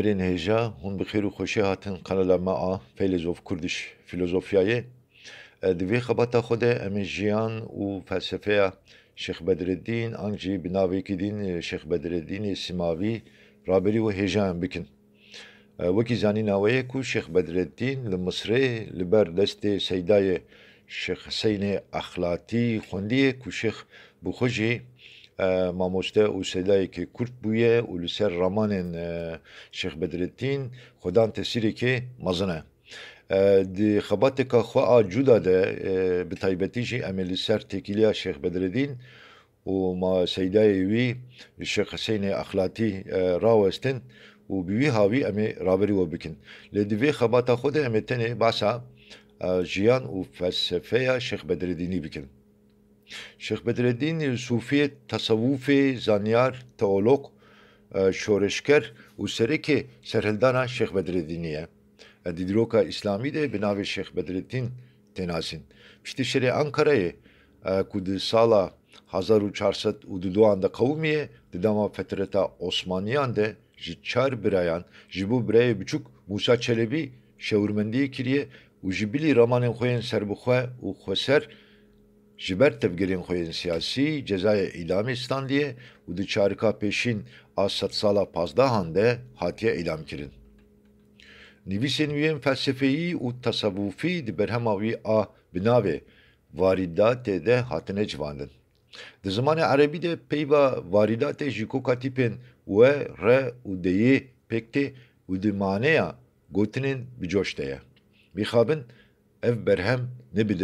Binerên hêja hûn bi xêr û xweşî hatin kanala me a Feylezof Kurdiş Filozofyayê. Di vê xebata xwe de em ê jiyan û felsefeya Şex Bedreddîn an jî bi navekî din Şex Bedreddînê Simavî raberî û hêjayan bikin. Wekî zanîna we ye ku Şex Bedreddîn li Misrê li ber destê seydayê Şex Hiseynê Exlatî xwendiye ku Şex bi xwe مامۆستا و سەلایەکی کورت بووە و لەسەر ڕمانێن شێخ بەدرێتین خۆدان تەسیرێکی مەزنە. دی خەباتێکە خوا جودا دە بە تایبەتیژی ئەمە لەسەر تێکیلیا شێخ بەدرێدین و سەدایوی شێخ حسینێ ئەخلاتی ڕاوەستن و بوی هاوی ئەمێ ڕابریوە بکن لە دوێ خەباتە خۆدا ئەمێتەنێ باسا ژیان و فەلسفەیە شێخ بەدرێدینی بکن. Şex Bedreddîn sûfiyê tesewufê zanyar teolog şoreşker û serekê serhildana Şex Bedreddînî ye. Di dîroka İslamî de bi navê Şex Bedreddîn tênasîn. Piştî şerê Ankarayê ku di sala hezar û çarset û du duan de qewmiye di dema fetreta Osmaniyan de ji çar birayan ji bo birayê biçûk Musa Çelebî şewirmendiyê kiriye û ji bilî ramanên xwe yên serbixwe û xweser ji ber tevgerên xwe yên siyasî cezayê îlamê standiye û di çarika pêşîn a sala pazdahan de hatiye îlam kirin. Nivîsên yên felsefeyî û tesewufî di berhema wî a bi navê varîdatê de hatine civandin. Di zimanê erebî de peyva varîdatê ji koka tîpên we, re û deyê pêk tê û di maneya gotinên bicoş de ev berhem ne bi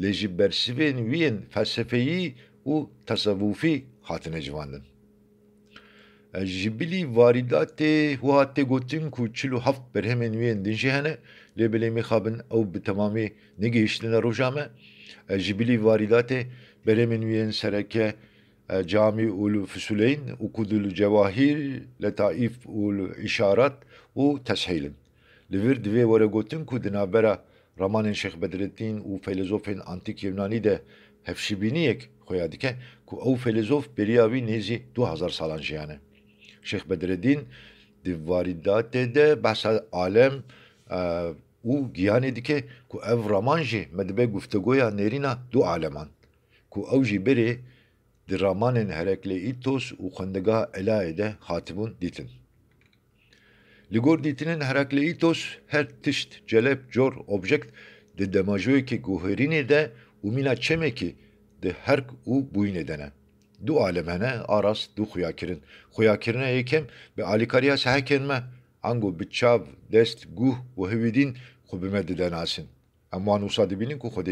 wî lê ji bersivên wî yên felsefeyî û tesewufî hatine civandin. Ji bilî varîdatê û hatê gotin ku çil û heft berhemên wê yên din jî hene lê bilê mîxabin ew bi temamî negihîştine roja sereke Cami ûl Füsuleyn û cewahîr, letaîf û îşarat û teshîlin. Li vir divê were gotin ku di navbera ramanên Şex Bedreddîn û felezofên antîk Yunanî de hevşibîniyek xuya dike ku ew felezof beriya wî nêzî du hezar salan jiyane. Şex Bedreddîn di varîdatê de behsa alem û giyanê dike ku ev raman jî me dibe guftegoya nêrîna du aleman ku ew jî berê di ramanên Herakleitos û xwendegeha Elayê de hatibûn dîtin. Li gor dîtinên Herakleitos her tişt, celep, cor, objekt di demajoyekî guherînê de û mîna çemekî di herk û bûyînê de ne. Du alem hene aras du xuyakirin. Xuyakirina yêkem bi alîkariya sehekên me ango bi çav, dest, guh û hewîdîn xwe bi me dide nasin. Em wan wisa dibînin ku.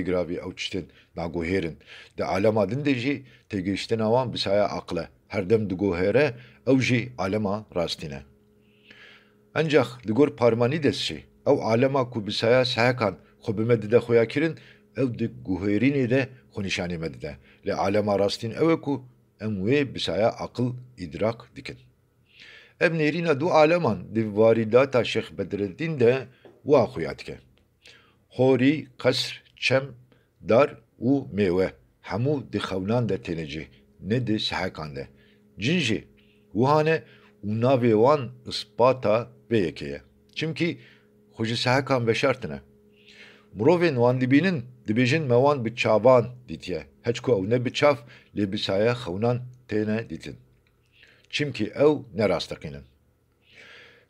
Di alema din de jî têgihiştina wan bi saya aqle. Herdem diguhere ew jî alema rastî ne. Encaq li gor Parmanides jî ew alema ku bi saya sehekan xwe bi me dide xuyakirin ew di guherînê de xwe nîşanî me dide. Lê alema rastîn ew e ku em wê bi saya aqil îdrak dikin. Ev nêrîna du aleman di varîdata Şex Bedreddîn de wa xuya dike. Horî, qesr, çem, dar û mêwe hemû di xewnan de têne cih, ne di sehekan de. Cin jî wihane û navê wan ispata vê yekê ye. Çimkî xwe ji sehekan veşartine. Mirovên wan dibînin dibêjin me wan bi çavan dîtiye. Heç ku ew ne bi çav lê bi saya xewnan têne dîtin. Çimkî ew nerasteqînin.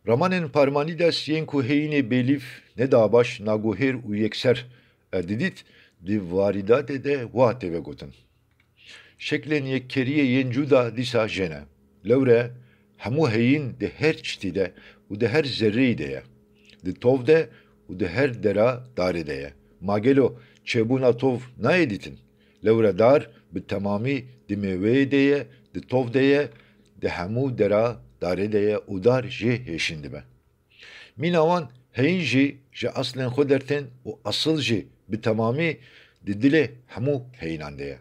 Ramanên Parmanides yên ku heyînê bêlîv ne dabaş, naguhêr û yekser didît di varîdatê de wa têve gotin. Şeklên yekkeriyê yên cuda dîsa jene. Lewre hemû heyîn di her çitî de her zerreyî de ye. Di tov de her dera darê de ye. Magelo çêbûna tov nayê dîtin. Lewre dar bi temamî di mêweyê de ye, di tov de hemû dera darê de ye û dar dibe. Mîna wan heyîn jî ji aslên xwe dertên û asıl jî bi temamî di dilê hemû heyînan de ye.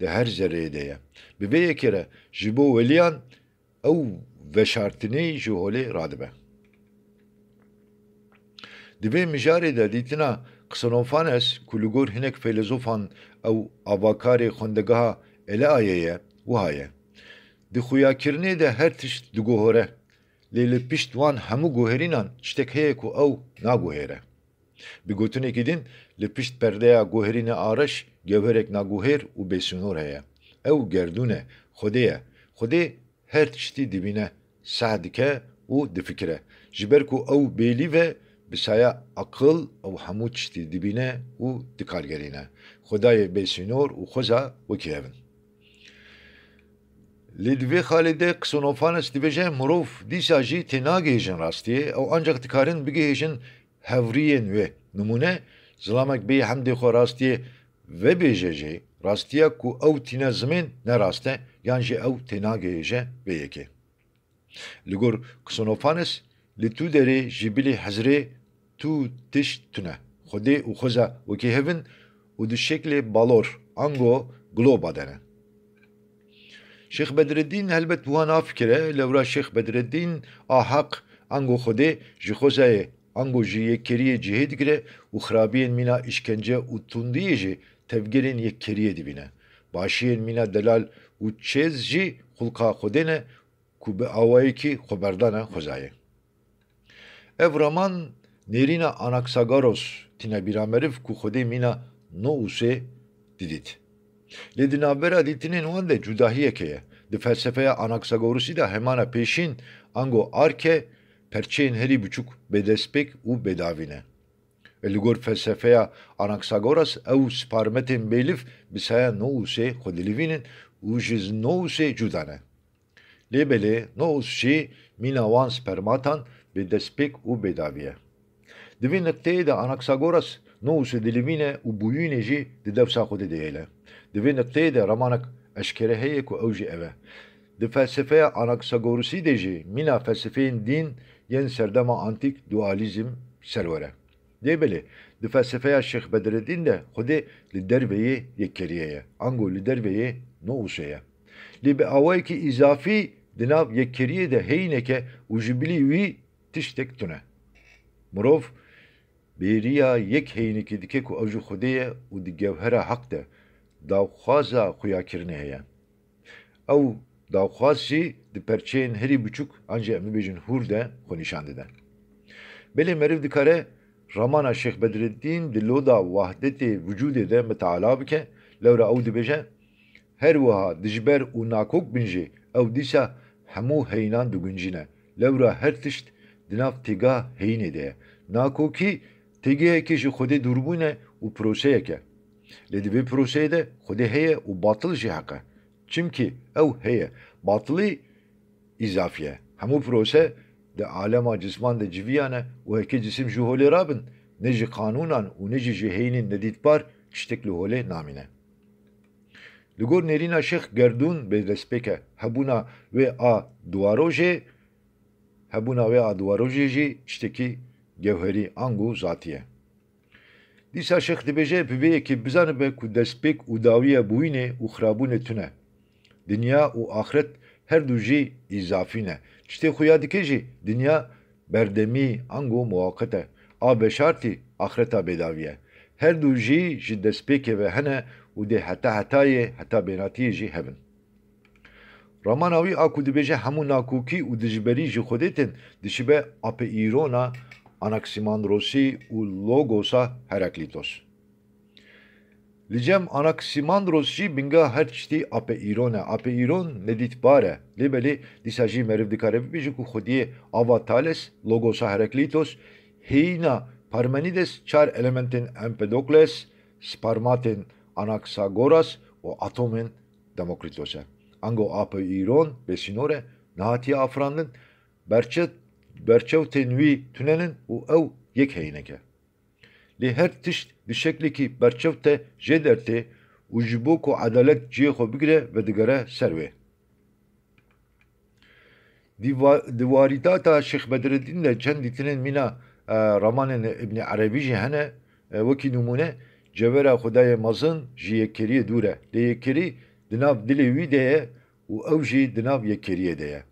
Di her zerreyê de ye. Bi vê yekê ji bo veşartinê ji holê radibe. Di vê mijarê de dîtina Xenofanes ku li gor hinek felezofan ew avakarê xwendegeha Eleayê ye wiha ye. Di xuyakirinê de her tişt diguhore. lê li pişt wan hemû guherînan tiştek heye ku ew naguhere. Bi gotinekî din li pişt perdeya guherînê areş gewherek naguher û bêsînor heye. Ew gerdûn e, Xwedê ye. Xwedê her tiştî dibîne, seh dike û difikire. Ji ber ku ew bêlî ve bi saya aqil ew hemû tiştî dibîne û dikargerîne. Xwedayê bêsînor û xweza wekî hevin. Li divê xalê de Qisinofanes dibêje mirov dîsa jî tê nagihêjin rastiyê ew ancak dikarin bigihêjin hevriyên wê. Nimûne zilamek bê hemdê xwe rastiyê vebêje jê rastiya ku ew tîne zimên nerast e yan jî ew tê nagihêje vê yekê. Li gor Qisinofanes li tu derê tu tişt tune. Xwedê û xweza wekî hevin û di balor ango globa dene. Şeyh Bedreddin helbet buha nafikire lewra Şeyh Bedreddin ahak ango xwedê ji xwezayê ango ji yekkeriyê cihê dikire û xirabiyên mîna işkence û tundiyê jî tevgerên yekkeriyê dibîne. Başiyên mîna delal û çêz jî ne ku bi awayekî xweberdan e xwezayê. Ev raman nêrîna Anaxagoros tîne bîrameriv ku xwedê mîna Nousê didît. Lê di navbera dîtinên wan de cudahiyeke ye. Di felsefeya Anaxagorosî de hemana pêşîn ango arke perçeyên herî biçûk bêdestpêk û bedavî ne. Li gor Anaxagoras ew sparmetên bêliv bi saya Nousê xwe dilivînin û ji Nousê cuda ne. Lê belê Nous jî mîna wan spermatan bêdestpêk û bedavî ye. Di vê niqteyê de Anaxagoras Nousê dilivîne û bûyînê jî di dewsa xwedê dihêle. Di vê niqteyê de ramanek eşkere heye ku ew jî ev e. Di felsefeya Anaxagorosî de jî mîna dîn yên serdema antîk dualizm serwere. Dê belê di felsefeya Şeyh Bedreddin de xwedê li derveyê yekkeriye ye. Ango li derveyê Nousê ye. Lê bi awayekî îzafî di nav yekkeriyê de ji bilî wî tiştek tune. Mirov bêriya yek heyînekê dike ku ew ji Xwedê ye û di gewhera heq de dawxwaza xuyakirinê heye. Ew dawxwaz jî di perçeyên herî biçûk ancak em bibêjin hûr de xwe nîşan dide. Meriv dikare ramana Şeyh Bedreddin di loda wahdetê vücudê de miteala bike lewra ew dibêje her wiha dijber û nakok bin jî ew hemû heynan diguncîne. Lewra her tişt di nav têga heyînê de. Nakokî têgehekê ji Xwedê dûrbûne û proseyeke. Lê di vê proseyê de Xwedê heye û batıl jî heq e. Çimkî ew heye. Batılî îzafî ye. Hemû prose di alema cisman de civiyan e û hekê cisim ji holê rabin ne ji kanûnan û ne jî ji heyînên nedîtbar tiştek li. Li gor nêrîna Şeyx Gerdûn bêdestpêk e. Hebûna wê a duwarojê hebûna wê a duwarojê jî tiştekî gewherî ang û zatî ye. Dîsa Şeyx dibêje bi vê yekê bizanibe ku destpêk û dawiya bûyînê û xirabûnê tune. Dinya û axiret her du jî îzafî ne. Tiştê xuya dike jî dinya. A beşartî axireta bêdavî ye. Her du jî ji destpêkê ve hene û dê heta hetayê heta bênatiyê jî hevin. Ramana wî a ku dibêje hemû nakokî û dijberî ji Xwedê tên dişibe apê îrona Anaximandrosî û Logosa Heraklitos. Li cem Anaximandros jî binga her tiştî apê îron e. Apê îron nedîtbar e. Lê belê dîsa jî meriv dikare bibêje ku Xwediyê ava Thales, Logosa Heraklitos, heyîna Parmenides çar elementên Empedokles, sparmatên Anaxagoras û atomên Demokritos e. Ango apê îron besînor e, nihatiye afirandin, berçet berçewtên wî tunenin û ew yek heyîneke. Lê her tişt bi şeklekî berçev te ji bo ku edalet ciyê xwe bigire ve digere ser wê. Di warîdata Şeyx Bedreddin de çend dîtinên mîna ramanên İbn Erebî jî hene wekî numune e. Di nav dilê wî de ye û ew jî di nav yekkeriyê de ye.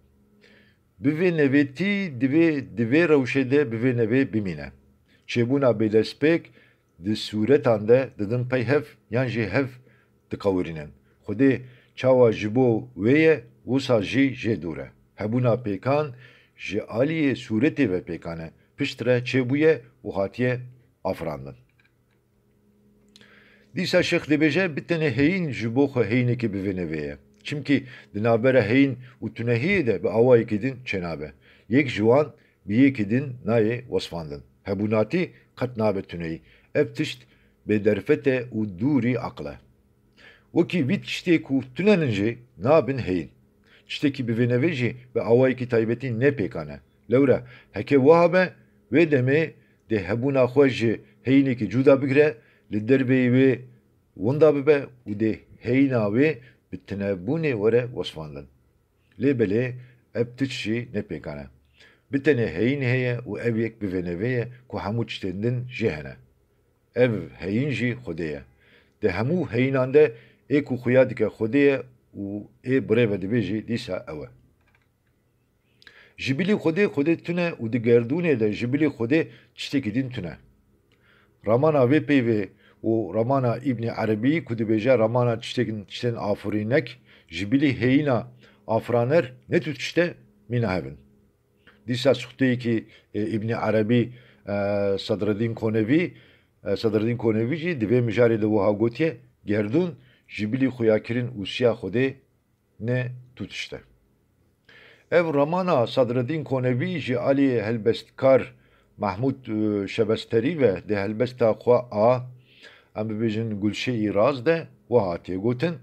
Bi vê nevêtî divê di vê rewşê de bi vê nevê bimîne. Çêbûna bêdestpêk di sûretan de didin pey hev yan jî hev diqewirînin. Xwedê çawa ji bo wê ye wisa jî jê dûr e. Hebûna pêkan ji aliyê sûretê ve pêkane piştre çêbûye û hatiye afirandin. Dîsa şex dibêje bi tenê heyîn ji bo xwe heyînekê bivêne ye. Çimkî di navbera tunehiyê de bi awayekê din çênabe. Yek ji wan bi yekê din nayê wesfandin. Hebûnatî qet nabe tuneyî. Ev tişt bêderfete û dûrî aqle. Wekî vî tiştê ku tunenin jî nabin heyîn. Tiştekî bivênevê jî bi awayekî taybetî nepêkane. Lewre heke wiha be wê demê dê hebûna xwe ji heyînekî cuda li derbê wê winda bibe û dê heyîna wê bi tinebûnê were wesfandin. Lêbelê ev tişt jî nepêkane. Bi tenê heyîn heye û ev yek bivênevê ye ku hemû tiştên din jê hene. Ev heyîn jî Xwedê ye. Di hemû heyînan de ê ku xuya dike ye û ê birêve dibêjî dîsa ew e. Ji bilî Xwedê Xwedê tune û di de ji bilî Xwedê tiştekî. Ramana vê peyvê û Ramana İbnî Erebî ku dibêje Ramana tiştekîn tiştên afirînek ji bilî heyîna afiraner ne tu tişte mîna hevin. Dîsa suxteyekî e, İbnî Erebî e, Sadreddîn Konevî e, Sadreddîn Konevî jî divê mijarê de wiha gotiye gerdûn ji bilî xuyakirin û siya Xwedê ne tu tişte. Ev Ramana Sadreddîn Konevî ji aliyê helbestkar Mahmud e, Şebesterî ve di helbesta xwe a em bibêjin Gulşê Raz de wiha tê gotin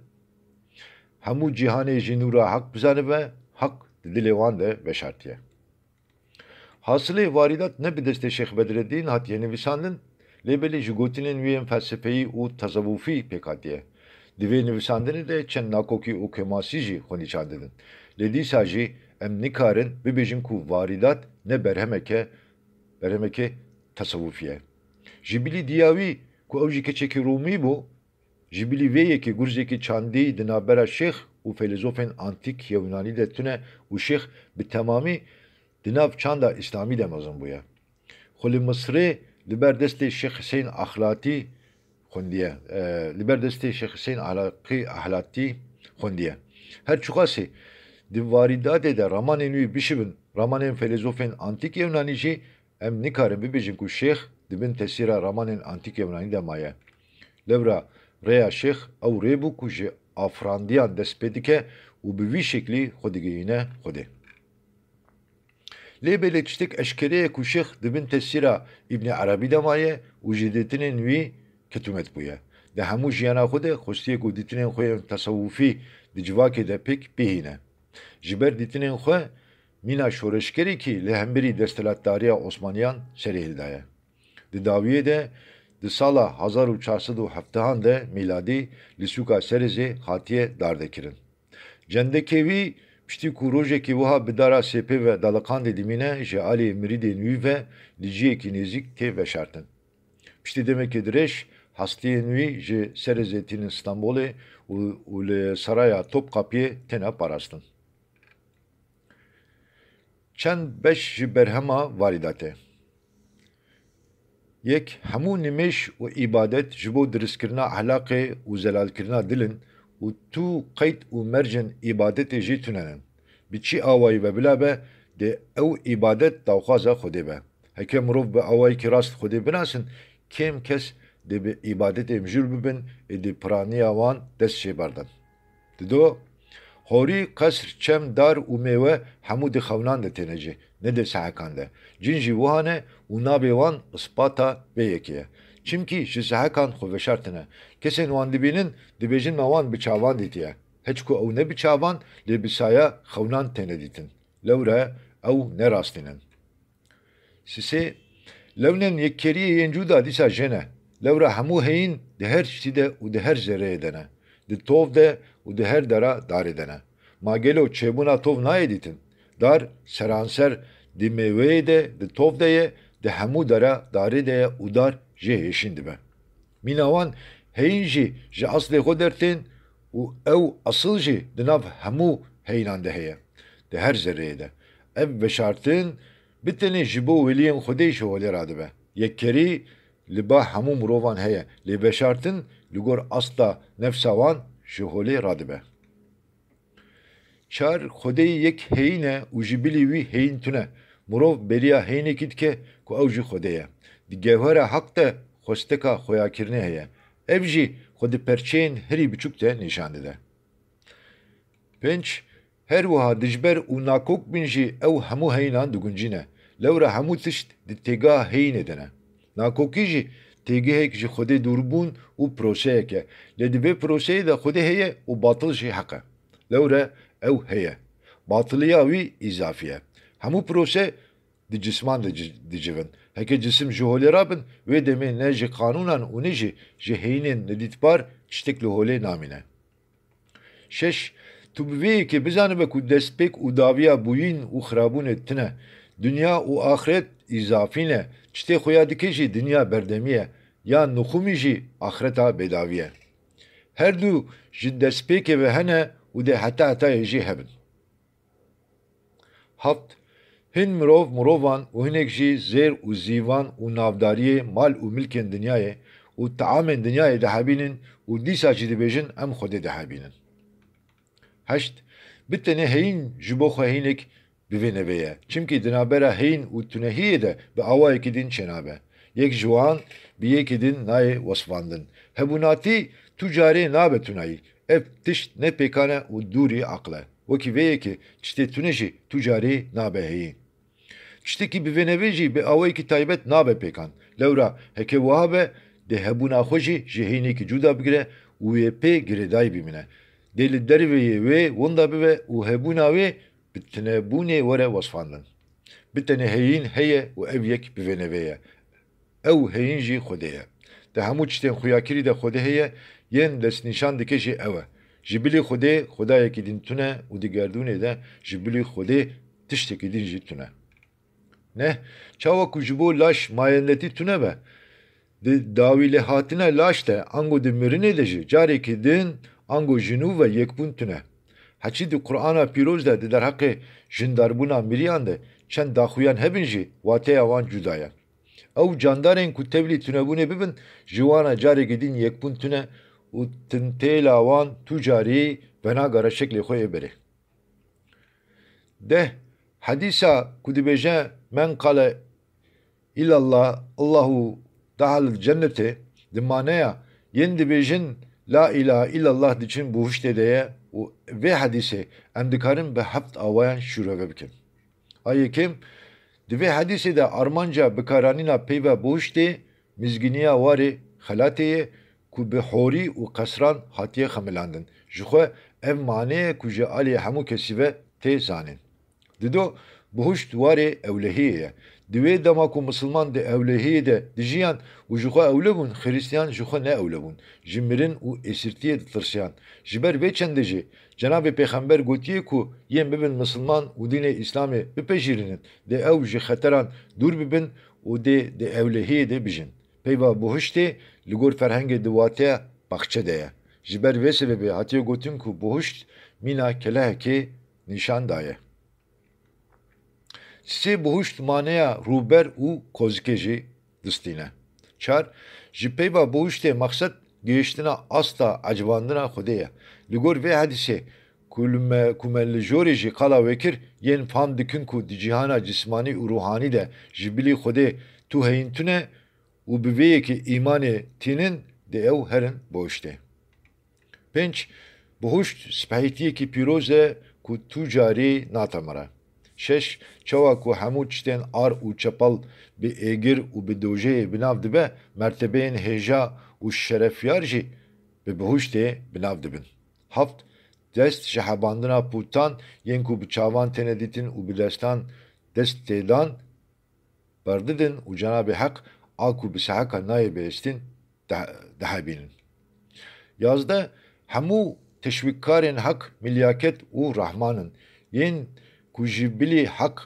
hemû cîhanê jî nûra hek bizanibe hek di dilê wan de veşartiye. Hasılê varidat ne bi destê Şex Bedreddîn hatiye nivîsandin lêbelê ji gotinên wê yên felsefeyî û tasavvufî pêk hatiye. Di vê nivîsandinê de çend nakokî û kemasî jî xwenîçar didin. Lê dîsa jî em nikarin bibêjin ku varidat ne berhemeke ku ew jî keçekî Rûmî bû, ji bilî yekê gurzekî çandî di navbera şêx û felîzofên antîk ya Yunanî de tune û şêx bi temamî çanda İslamî de mezin bûye. Xwe li Misrê li ber destê Şex Hüseyn Axlatî xwendiye. Li ber destê Şex Hüseyn Alaqî Ahlatî xwendiye. Her çuqasî di de ramanên wî bişibin ramanên felîzofên antîk Yunanî jî em nikarin bibêjin ku şêx dibin tesîra ramanên antîk Yunanî de maye. Lewra rêya şêx ew rê bû ku ji afrandiyan dest pê dike û bi vî şeklî xwe digihîne Xwedê. Lêbelê tiştek eşkereye ku şêx dibin tesîra İbnî Erebî de maye û ji dîtinên wî ketûmet bûye. Di hemû jiyana xwe de xwestiyek û dîtinên xwe yên tesewufî di Di dawiyê de di sala hezar û çarsid û heftehan de mîladî li sûka Serêzê hatiye dardekirin. Cendekê wî piştî ku rojekê wiha bi dara sêpê ve daliqandê dimîne ji aliyê mirîdên wî ve li ciyekî nêzik tê veşartin. Piştî demekê dirêj hestiyên wî ji Serêzê tînin Stenbolê û li Saraya Topkapiyê têne parastin. Çend beş ji berhema varidatê. Yek hemû nimêş û îbadet ji bo dirîskirina ehlaqê û zelalkirina dilin û tu qeyd û mercên îbadetê jî tunenin. Bi çi awayî ve bila be dê ew îbadet dawxwaza Xwedê be. Heke mirov bi awayekî rast Xwedê binasin, kêm kes dê bi îbadetê mijûl bibin ê di piraniya wan dest jêberdin. Dido Horî qesr çem dar û mêwe hemû di xewnan de têne cî, ne di sehekan de. Cin jî wiha ne û nabê wan ispata vê yekê ye. Çimkî ji sehekan xwe veşartine. Kesên wan dibînin dibêjin me wan bi çavan dîtiye. Hiç ku ew ne bi çavan lê bi saya xewnan têne dîtin. Lewre ew nerastînin. Sisê lewnên yekkeriyê yên cuda dîsa jene. Lewra hemû heyîn di her tiştî de û di her zerreyê de ne. Di tov de her dera darê de ne. Ma gelo çêbûna tov nayê dîtin. Dar seranser de di tov de ye di hemû dera darê de ye û dar jê hêşîn dibe. Mîna wan heyîn jî ji aslê xwe dertên û ew asıl jî di nav hemû heyînan de her zerreyê de. Ev veşartin bi tenê ji bo weliyên Xwedê ji holê radibe. Yekkerî li ba hemû mirovan heye. Lê veşartin li Ligor asla nefsavan şiholi radibe. Çar hodeyi yek heyne ujibilivi heyintüne. Murov beriya heyne kitke ku avji hodeye. Di gevhare hakte hosteka hoyakirne heye. Evji hodi perçeyin heri buçuk de nişanide. Penç her wiha dijber û nakok bin jî ew hemû heynan diguncîne. Lewre hemû tişt di têga heyînê dene. Nakokî jî têgehek ji Xwedê dûrbûn û proseyek e. Lê di vê proseyê de Xwedê heye û batıl jî heq e. Lewre ew heye. Batıliya wî îzafî ye. Hemû prose di cisman de dicivin. Heke cisim ji holê rabin, wê demê ne ji qanûnan û ne jî ji heyînên nedîtbar tiştek li holê namîne. Şeş, tu bi vê yekê bizanibe ku destpêk û daviya bûyîn û xirabûnê tune. Dünya Ya nuxumî jî axireta bêdavî ye. Her du ji ve hene û dê heta hetayê jî hebin. Heft, hin mirov mirovan û hinek jî zêr û zîvan û mal û milkên dinyayê û taamên dinyayê dihebînin û dîsa jî dibêjin em Xwedê dihebînin. Heşt, bi tenê heyîn ji bo xwe heynek bi vê nevê ye. Çimkî di navbera heyîn û tunehiyê de bi awayekî din çênabe. Yek ji bi yekê din nayê wesfandin. Hebûnatî tu carê nabe tunayî. Ev tişt ne pêkane û dûrî aqle. Wekî vê yekê tiştê tune jî tu carê nabe heyîn. Tiştekî bi vê nevê jî bi awayekî taybet nabe pêkan. Lewra heke wiha be dê hebûna xwe jî ji heyînekî cuda bigire û wê pê girêdayî bimîne. Dê li derveyê wê wenda bibe û hebûna wê bi tinebûnê were wesfandin. Bi tenê heyîn heye û ev yek bi vê nevê ye. Ew heyîn jî Xwedê ye. Di hemû de Xwedê heye yên destnîşan dike jî ew e. Ji bilî Xwedê xwedayekî din tune û di gerdûnê de ji bilî Xwedê tiştekî din jî tune. Neh, çawa ku laş mayenletî tune be. Di dawî lê hatine laş de ango di mirinê de jî carekî din ango jinû ve yekbûn tune. Heçî di Qur'ana pîroz de di derheqê jindarbûna miriyan de çend daxuyan hebin jî wateya wan Ew candarên ku tevlî tunebûnê bibin ji wana carekî din yekbûn tune û tintêla wan tu carî venagara şeklê xwe yê berê. Deh, hedîsa ku dibêje men qale îlallah Allahu dahal cennetê di maneya yên dibêjin la ilahe illallah diçin buhiştê de ye û vê hedîsê em bi heft awayan şûreve bikin. A yekêm di vê hedîsê de armanca bikaranîna peyva buhiştê mizginiya warê xelatê ye ku bi horî û qesran hatiye xemilandin. Ji xwe ev maneye ku ji alî hemû kesî ve tê zanin. Dido buhuşt warê ewlehiyê ye. Di wê dema ku Müslüman di ewlehiyê de dijiyan û ji xwe ewle bûn, Xristiyan ji xwe ne ewle bûn. Ji mirin û esirtiyê ditirsiyan. Ji ber vê Cenab-ı Peyxember gotiye ku yên bibin Müslüman û dînê İslamê bipejirinin. Dê ew ji xeteran dûr bibin û dê di ewlehiyê de bijin. Peyva buhuştê li gor ferhengê di wateya baxçe de ye. Ji ber hatiye gotin ku buhuşt mîna kelehekê nîşan daye. Sê buhuşt maneya rûber û kozikê jî distîne. Çar, ji peyva buhuştê maksat gihiştina asta acivandina Xwedê ye. Li gor vê hedîsê ku me li jorê jî qala wekir yên fam dikin ku di cîhana de ji bilî Xwedê tu heyîn tune û dê ew herin boştê. Pênc, buhuşt spehîtiyekî pîroz e ku tu carî. Şeş, çawa ku hemû ar û çepal bi êgir û bi dojeyê binav dibe, mertebeyên hêja û şerefyar jî bi bihuştê binav dibin. Heft, dest ji hebandina pûtan yên ku bi çavan têne dîtin û bi destan dest têdan berdidin û Cenab-ı Hak a ku bi seheka nayê dihebînin. Yazde hemû teşvikkarên hek milyaket û rahmanin yên ku hek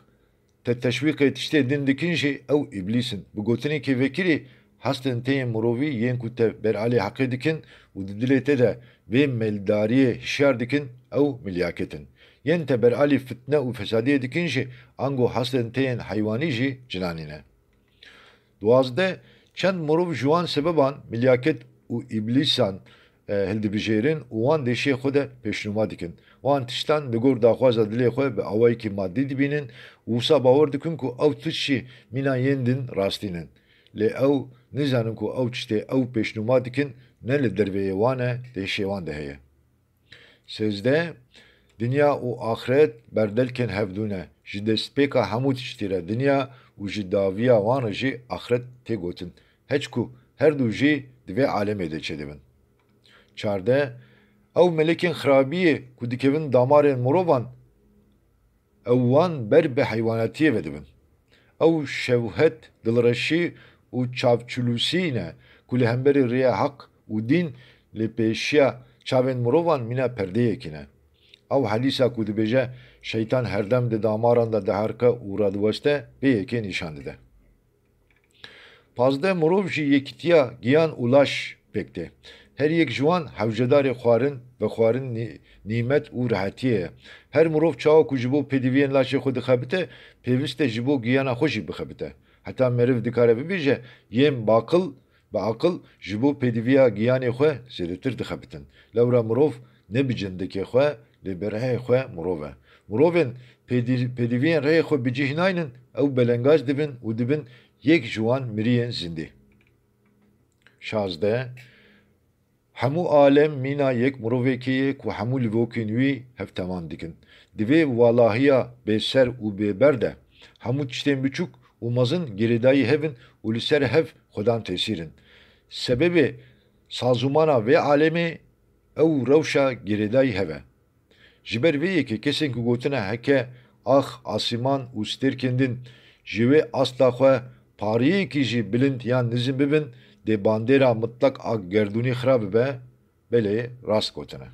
te teşwîqê tiştê din dikin jî ew îblîsin. Bi gotinekê vekirî hestên tên mirovî yên ku te beralê heqê dikin û de vê meldariyê hişyar dikin ew milyaketin. Yên te beralî fitne û fesadiyê dikin jî ango hestên tên heywanî jî cinanîne. Duazde çend mirov ji sebeban milyaket û îblîsan هلدی بجیرین وان دیشی خود پیشنما دیکن وان تشتان دگور داخوازا دلی خود به اوایی که مادی دبینن وسا باور دکن که او تشی مینا یندن راستینن لی او نزانن که او تشتی او پیشنما دیکن نه لی درویه وانه دیشی وان ده هیه سیزده دنیا و آخرت بردلکن هفدونه جی دستپیکا همو تشتیره دنیا و جی داویا وان جی آخرت تی گوتن هچ که هر دو جی دوی عالمه ده چه دبن ku dikevin damarên mirovan ew wan ber bi heywanatiyê vedibin. Ew şewhet, dilreşî û çavçulûsî ne ku li hemberî rêya heq û dîn li pêşiya çavên mirovan mîna perdeyekî ne. Ew helîsa şeytan herdem di damaran da diherike û radiweste pêyekê nîşan dide. Pazdeh mirov jî giyan û laş. Her yek ji wan hewcedarê xwarin ve xwarin nîmet û rehetiyê ye. Her mirov çawa ku ji bo pêdiviyên laşê xwe dixebite, pêwîst e ji bo giyana xwe jî bixebite. Heta meriv dikare bibêje yêm baqil bi aqil ji bo pêdiviya giyanê xwe zêdetir dixebitin. Lewra mirov ne bi cindekê xwe lê bi rehê xwe mirov e. Mirovên pêdiviyên rehê xwe bicih naynin, ew belengaz dibin û dibin yek ji wan miriyên zindî. Şazdeh Hemû alem mîna yek mirovekî ye ku hemû livokên wî hevteman dikin. Di vê walahiya bêser û bêber de hemû tiştên biçûk û mezin girêdayî hevin û li ser hev xwedan tesîrin. Sebebê sazûmana vê alemê ew rewşa girêdayî hev e. Ji ber vê yekê kesên ku gotine heke ax asîman û stêrkên din ji wê asla xwe pariyekî jî bilind yan nizin bibin դե բանդերա մտտակ ակ գերդունի խրավ բե բելե ռասկոտնը